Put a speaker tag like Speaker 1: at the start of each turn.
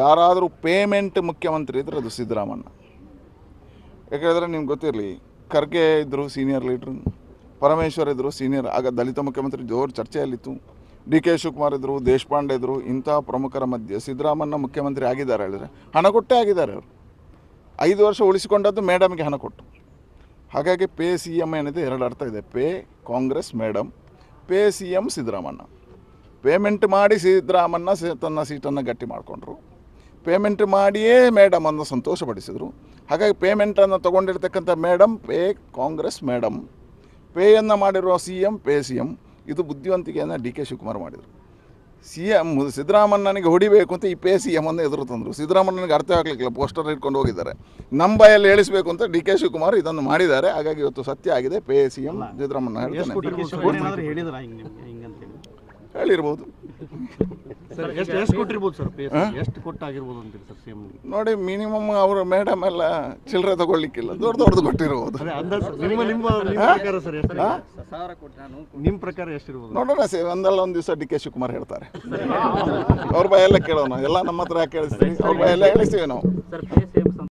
Speaker 1: ಯಾರಾದರೂ ಪೇಮೆಂಟ್ ಮುಖ್ಯಮಂತ್ರಿ ಇದ್ರೆ ಅದು ಸಿದ್ದರಾಮಣ್ಣ ಯಾಕೆಂದರೆ ನಿಮ್ಗೆ ಗೊತ್ತಿರಲಿ, ಖರ್ಗೆ ಇದ್ದರು ಸೀನಿಯರ್ ಲೀಡ್ರು ಪರಮೇಶ್ವರ್ ಇದ್ದರು ಸೀನಿಯರ್ ಆಗ ದಲಿತ ಮುಖ್ಯಮಂತ್ರಿ ಜೋರು ಚರ್ಚೆಯಲ್ಲಿತ್ತು. ಡಿ ಕೆ ಶಿವಕುಮಾರ್ ಇದ್ದರು ದೇಶಪಾಂಡೆ ಇದ್ದರು ಇಂಥ ಪ್ರಮುಖರ ಮಧ್ಯೆ ಸಿದ್ದರಾಮಣ್ಣ ಮುಖ್ಯಮಂತ್ರಿ ಆಗಿದ್ದಾರೆ ಹೇಳಿದ್ರೆ ಹಣ ಕೊಟ್ಟೇ ಆಗಿದ್ದಾರೆ ಅವರು. ಐದು ವರ್ಷ ಉಳಿಸಿಕೊಂಡದ್ದು ಮೇಡಮ್ಗೆ ಹಣ ಕೊಟ್ಟು. ಹಾಗಾಗಿ ಪೇ ಸಿ ಎಂ ಏನಿದೆ, ಎರಡು ಅರ್ಥ ಇದೆ. Pay Congress madam pay C M Siddaramanna payment ಮಾಡಿ ಸಿದ್ದರಾಮಣ್ಣ ತನ್ನ ಸೀಟನ್ನು ಗಟ್ಟಿ ಮಾಡಿಕೊಂಡ್ರು. ಪೇಮೆಂಟ್ ಮಾಡಿಯೇ ಮೇಡಮನ್ನು ಸಂತೋಷಪಡಿಸಿದರು. ಹಾಗಾಗಿ ಪೇಮೆಂಟನ್ನು ತೊಗೊಂಡಿರ್ತಕ್ಕಂಥ ಮೇಡಮ್ ಪೇ ಕಾಂಗ್ರೆಸ್ ಮೇಡಮ್ ಪೇಯನ್ನು ಮಾಡಿರುವ C M pay C M ಇದು ಬುದ್ಧಿವಂತಿಕೆಯನ್ನು ಡಿ ಕೆ ಶಿವಕುಮಾರ್ ಮಾಡಿದರು. ಸಿ ಎಂ ಸಿದ್ದರಾಮಣ್ಣನಿಗೆ ಹೊಡಿಬೇಕು ಅಂತ ಈ ಪೇ ಸಿ ಎಂ ಅನ್ನು ಎದುರು ತಂದರು. ಸಿದ್ದರಾಮಣ್ಣನಿಗೆ ಅರ್ಥ ಆಗಲಿಕ್ಕಿಲ್ಲ ಪೋಸ್ಟರ್ ಇಟ್ಕೊಂಡು ಹೋಗಿದ್ದಾರೆ. ನಮ್ಮ ಬಾಯಲ್ಲಿ ಹೇಳಿಸಬೇಕು ಅಂತ ಡಿ ಕೆ ಶಿವಕುಮಾರ್ ಇದನ್ನು ಮಾಡಿದ್ದಾರೆ. ಹಾಗಾಗಿ ಇವತ್ತು ಸತ್ಯ ಆಗಿದೆ. ಪೇ ಸಿ ಎಂ ಸಿದ್ದರಾಮಣ್ಣ ಹೇಳ್ತಾನೆ. ಹೇಳಿರ್ಬೋದು.
Speaker 2: ಸರ್ ಎಷ್ಟು ಎಷ್ಟು ಕೊಟ್ಟಿರ್ಬೋದು ಸರ್ ಪೇ ಎಷ್ಟು ಕೊಟ್ಟಾಗಿರ್ಬೋದು ಅಂತೀರಿ ಸರ್ ಸಿ
Speaker 1: ನೋಡಿ ಮಿನಿಮಮ್ ಅವರು ಮೇಡಮ್ ಎಲ್ಲ ಚಿಲ್ಲರೆ ತಗೊಳ್ಲಿಕ್ಕಿಲ್ಲ ದೊಡ್ಡ ದೊಡ್ಡದು ಕೊಟ್ಟಿರ್ಬೋದು.
Speaker 2: ನಿಮ್ಮ ನಿಮ್ಮ ನಿಮ್ಮ ಪ್ರಕಾರ ಸರ್ ಎಷ್ಟಿರ್ಬೋದು?
Speaker 1: ನೋಡೋಣ ಒಂದಲ್ಲ ಒಂದು ದಿವಸ ಡಿ ಕೆ ಶಿವಕುಮಾರ್ ಹೇಳ್ತಾರೆ. ಅವ್ರ ಬಾಯೆಲ್ಲ ಕೇಳೋಣ. ಎಲ್ಲ ನಮ್ಮ ಹತ್ರ ಯಾಕೆ ಕೇಳಿಸ್ತೀವಿ ಅವ್ರ ಬಾಯೆಲ್ಲ ಹೇಳಿಸ್ತೀವಿ ನಾವು.